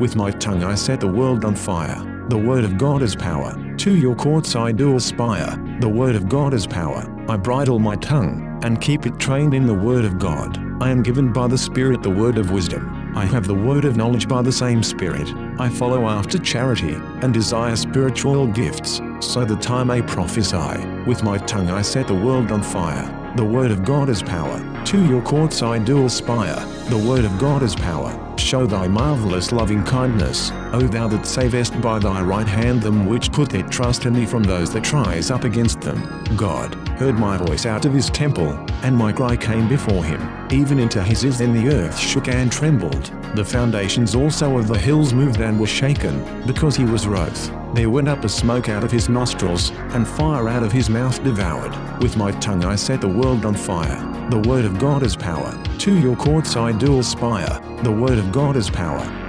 With my tongue I set the world on fire. The word of God is power. To your courts I do aspire. The word of God is power. I bridle my tongue, and keep it trained in the word of God. I am given by the Spirit the word of wisdom. I have the word of knowledge by the same Spirit. I follow after charity, and desire spiritual gifts, so that I may prophesy. With my tongue I set the world on fire. The word of God is power. To your courts I do aspire. The word of God is power. Show thy marvelous loving kindness, O thou that savest by thy right hand them which put their trust in thee from those that rise up against them. God heard my voice out of his temple, and my cry came before him, even into his ears and the earth shook and trembled. The foundations also of the hills moved and were shaken, because he was wroth. There went up a smoke out of his nostrils, and fire out of his mouth devoured. With my tongue I set the world on fire. The word of God is power. To your courts I do aspire. The word of God is power.